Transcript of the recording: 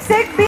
Sick Six